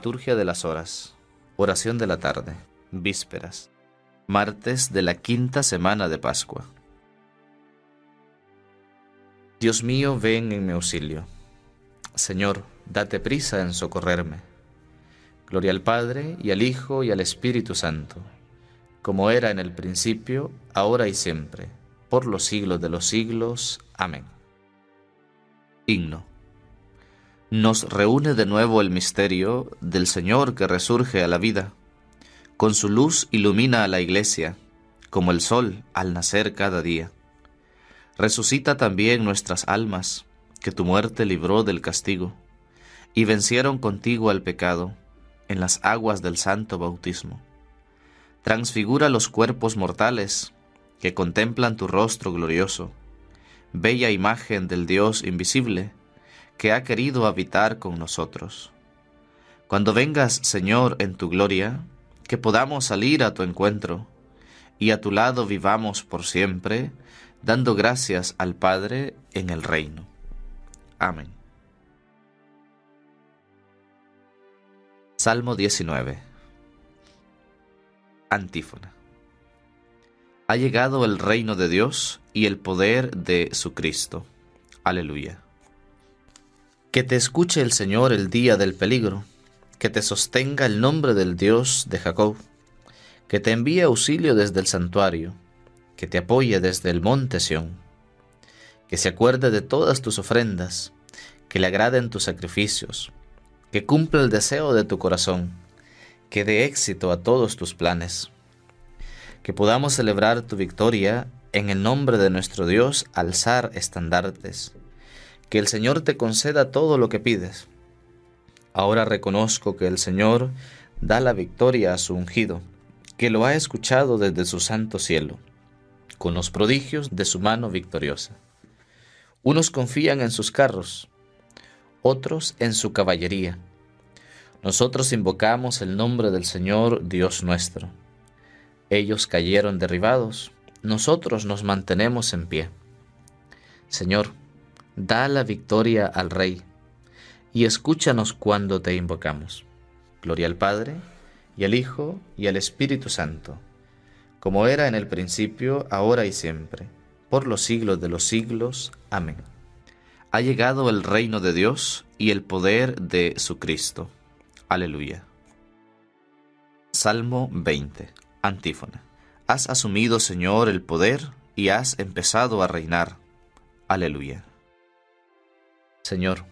Liturgia de las Horas. Oración de la tarde. Vísperas. Martes de la quinta semana de Pascua. Dios mío, ven en mi auxilio. Señor, date prisa en socorrerme. Gloria al Padre, y al Hijo, y al Espíritu Santo, como era en el principio, ahora y siempre, por los siglos de los siglos. Amén. Himno. Nos reúne de nuevo el misterio del Señor que resurge a la vida. Con su luz ilumina a la iglesia, como el sol al nacer cada día. Resucita también nuestras almas, que tu muerte libró del castigo, y vencieron contigo al pecado en las aguas del santo bautismo. Transfigura los cuerpos mortales que contemplan tu rostro glorioso, bella imagen del Dios invisible, que ha querido habitar con nosotros. Cuando vengas, Señor, en tu gloria, que podamos salir a tu encuentro, y a tu lado vivamos por siempre, dando gracias al Padre en el reino. Amén. Salmo 19 Antífona Ha llegado el reino de Dios y el poder de su Cristo. Aleluya. Que te escuche el Señor el día del peligro, que te sostenga el nombre del Dios de Jacob, que te envíe auxilio desde el santuario, que te apoye desde el monte Sión, que se acuerde de todas tus ofrendas, que le agraden tus sacrificios, que cumpla el deseo de tu corazón, que dé éxito a todos tus planes, que podamos celebrar tu victoria en el nombre de nuestro Dios, alzar estandartes, que el Señor te conceda todo lo que pides. Ahora reconozco que el Señor da la victoria a su ungido, que lo ha escuchado desde su santo cielo, con los prodigios de su mano victoriosa. Unos confían en sus carros, otros en su caballería. Nosotros invocamos el nombre del Señor Dios nuestro. Ellos cayeron derribados, nosotros nos mantenemos en pie. Señor, da la victoria al Rey, y escúchanos cuando te invocamos. Gloria al Padre, y al Hijo, y al Espíritu Santo, como era en el principio, ahora y siempre, por los siglos de los siglos. Amén. Ha llegado el reino de Dios y el poder de su Cristo. Aleluya. Salmo 20. Antífona. Has asumido, Señor, el poder y has empezado a reinar. Aleluya. Señor,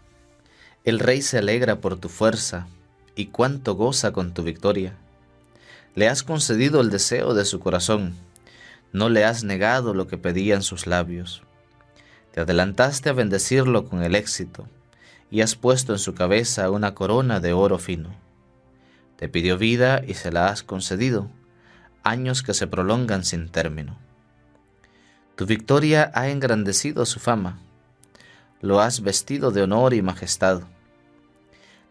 el Rey se alegra por tu fuerza y cuánto goza con tu victoria. Le has concedido el deseo de su corazón, no le has negado lo que pedían sus labios. Te adelantaste a bendecirlo con el éxito y has puesto en su cabeza una corona de oro fino. Te pidió vida y se la has concedido, años que se prolongan sin término. Tu victoria ha engrandecido su fama lo has vestido de honor y majestad.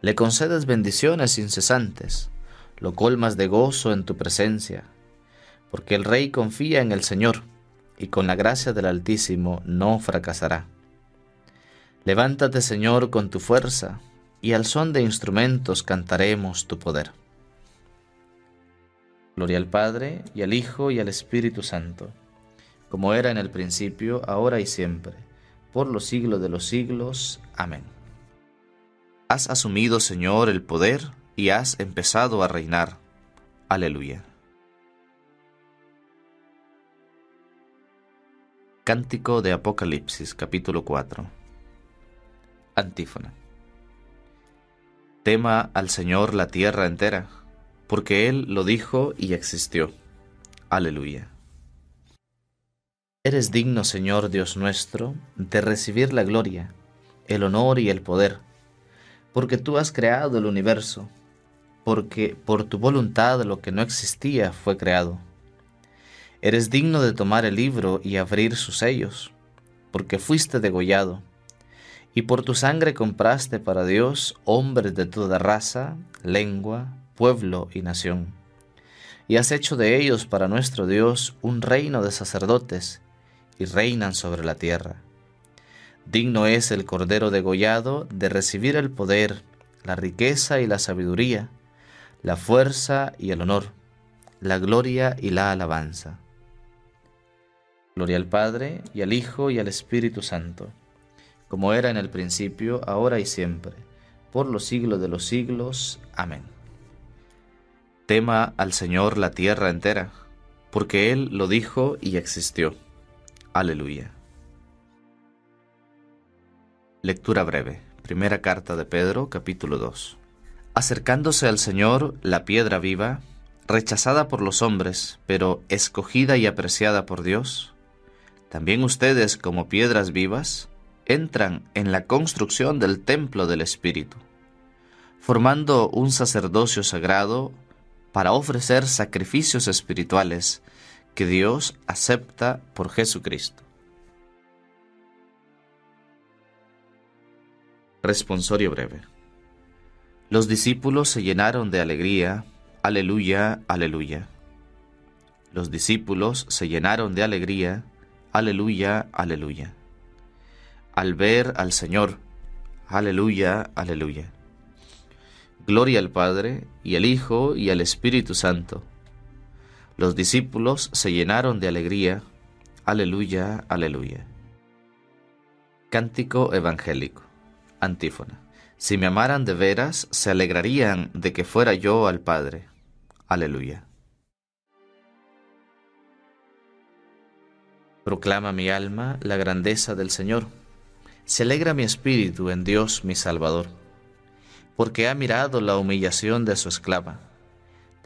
Le concedes bendiciones incesantes, lo colmas de gozo en tu presencia, porque el Rey confía en el Señor, y con la gracia del Altísimo no fracasará. Levántate, Señor, con tu fuerza, y al son de instrumentos cantaremos tu poder. Gloria al Padre, y al Hijo, y al Espíritu Santo, como era en el principio, ahora y siempre por los siglos de los siglos. Amén. Has asumido, Señor, el poder y has empezado a reinar. Aleluya. Cántico de Apocalipsis, capítulo 4. Antífona. Tema al Señor la tierra entera, porque Él lo dijo y existió. Aleluya. Eres digno, Señor Dios nuestro, de recibir la gloria, el honor y el poder, porque tú has creado el universo, porque por tu voluntad lo que no existía fue creado. Eres digno de tomar el libro y abrir sus sellos, porque fuiste degollado, y por tu sangre compraste para Dios hombres de toda raza, lengua, pueblo y nación. Y has hecho de ellos para nuestro Dios un reino de sacerdotes, y reinan sobre la tierra. Digno es el Cordero degollado de recibir el poder, la riqueza y la sabiduría, la fuerza y el honor, la gloria y la alabanza. Gloria al Padre, y al Hijo, y al Espíritu Santo, como era en el principio, ahora y siempre, por los siglos de los siglos. Amén. Tema al Señor la tierra entera, porque Él lo dijo y existió. Aleluya. Lectura breve. Primera carta de Pedro, capítulo 2. Acercándose al Señor, la piedra viva, rechazada por los hombres, pero escogida y apreciada por Dios, también ustedes, como piedras vivas, entran en la construcción del templo del Espíritu, formando un sacerdocio sagrado para ofrecer sacrificios espirituales que Dios acepta por Jesucristo. Responsorio breve. Los discípulos se llenaron de alegría. Aleluya, aleluya. Los discípulos se llenaron de alegría. Aleluya, aleluya. Al ver al Señor. Aleluya, aleluya. Gloria al Padre, y al Hijo, y al Espíritu Santo. Los discípulos se llenaron de alegría. Aleluya, aleluya. Cántico Evangélico. Antífona. Si me amaran de veras, se alegrarían de que fuera yo al Padre. Aleluya. Proclama mi alma la grandeza del Señor. Se alegra mi espíritu en Dios mi Salvador, porque ha mirado la humillación de su esclava.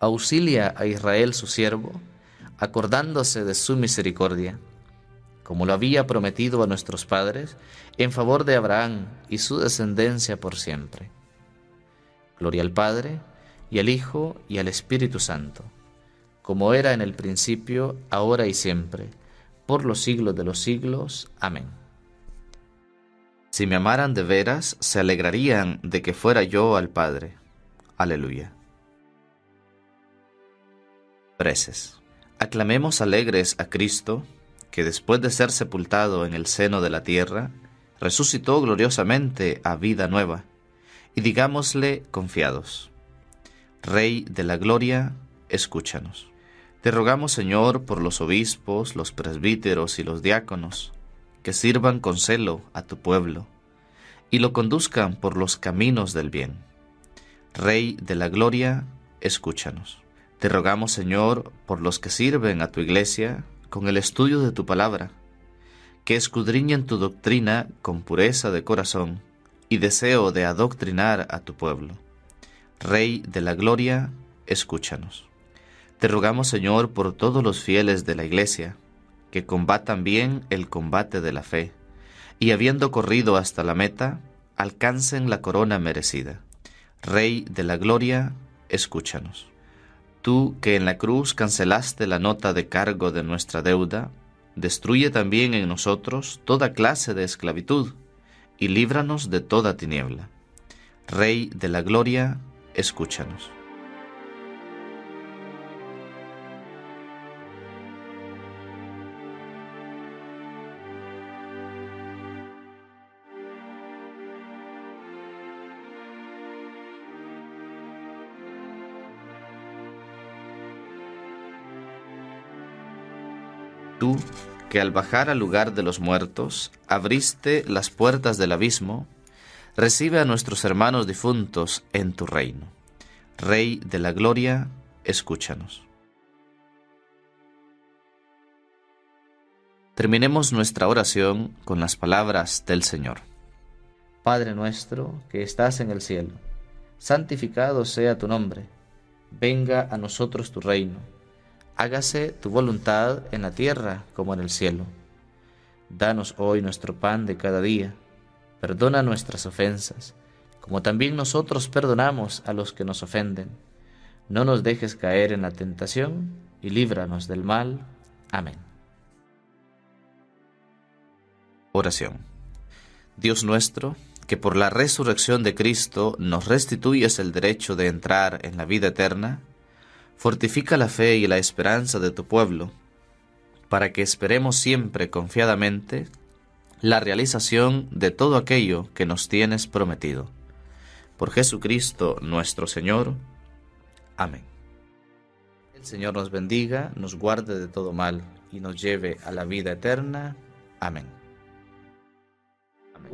Auxilia a Israel su siervo, acordándose de su misericordia como lo había prometido a nuestros padres, en favor de Abraham y su descendencia por siempre. Gloria al Padre, y al Hijo, y al Espíritu Santo, como era en el principio, ahora y siempre, por los siglos de los siglos. Amén. Si me amaran de veras, se alegrarían de que fuera yo al Padre. Aleluya. Preces. Aclamemos alegres a Cristo, que después de ser sepultado en el seno de la tierra, resucitó gloriosamente a vida nueva, y digámosle confiados, Rey de la Gloria, escúchanos. Te rogamos, Señor, por los obispos, los presbíteros y los diáconos, que sirvan con celo a tu pueblo, y lo conduzcan por los caminos del bien. Rey de la Gloria, escúchanos. Te rogamos, Señor, por los que sirven a tu iglesia, con el estudio de tu palabra, que escudriñen tu doctrina con pureza de corazón y deseo de adoctrinar a tu pueblo. Rey de la Gloria, escúchanos. Te rogamos, Señor, por todos los fieles de la Iglesia, que combatan bien el combate de la fe, y habiendo corrido hasta la meta, alcancen la corona merecida. Rey de la Gloria, escúchanos. Tú que en la cruz cancelaste la nota de cargo de nuestra deuda, destruye también en nosotros toda clase de esclavitud y líbranos de toda tiniebla. Rey de la Gloria, escúchanos. Tú, que al bajar al lugar de los muertos, abriste las puertas del abismo, recibe a nuestros hermanos difuntos en tu reino. Rey de la Gloria, escúchanos. Terminemos nuestra oración con las palabras del Señor. Padre nuestro que estás en el cielo, santificado sea tu nombre, venga a nosotros tu reino hágase tu voluntad en la tierra como en el cielo. Danos hoy nuestro pan de cada día, perdona nuestras ofensas, como también nosotros perdonamos a los que nos ofenden. No nos dejes caer en la tentación y líbranos del mal. Amén. Oración. Dios nuestro, que por la resurrección de Cristo nos restituyes el derecho de entrar en la vida eterna, fortifica la fe y la esperanza de tu pueblo, para que esperemos siempre confiadamente la realización de todo aquello que nos tienes prometido por Jesucristo nuestro Señor. Amén. El Señor nos bendiga, nos guarde de todo mal y nos lleve a la vida eterna. Amén. Amén.